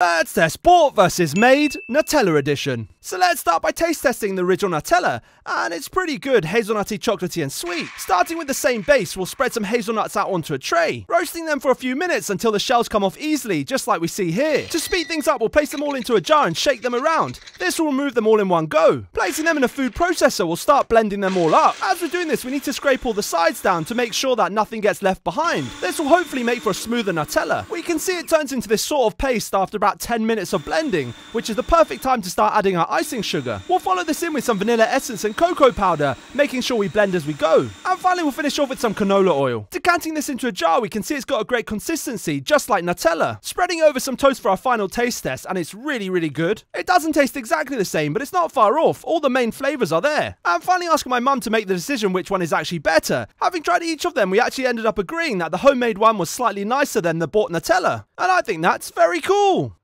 Let's Sport versus made Nutella edition. So let's start by taste testing the original Nutella, and it's pretty good, hazelnutty, chocolatey and sweet. Starting with the same base, we'll spread some hazelnuts out onto a tray, roasting them for a few minutes until the shells come off easily, just like we see here. To speed things up, we'll place them all into a jar and shake them around. This will remove them all in one go. Placing them in a food processor, we'll start blending them all up. As we're doing this, we need to scrape all the sides down to make sure that nothing gets left behind. This will hopefully make for a smoother Nutella. We can see it turns into this sort of paste after about about 10 minutes of blending, which is the perfect time to start adding our icing sugar. We'll follow this in with some vanilla essence and cocoa powder, making sure we blend as we go. And finally we'll finish off with some canola oil. Decanting this into a jar, we can see it's got a great consistency, just like Nutella. Spreading over some toast for our final taste test, and it's really, really good. It doesn't taste exactly the same, but it's not far off. All the main flavours are there. And finally asking my mum to make the decision which one is actually better. Having tried each of them, we actually ended up agreeing that the homemade one was slightly nicer than the bought Nutella. And I think that's very cool.